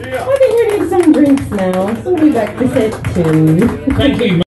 Yeah. we need some drinks now, so we'll be back to set two. Thank you.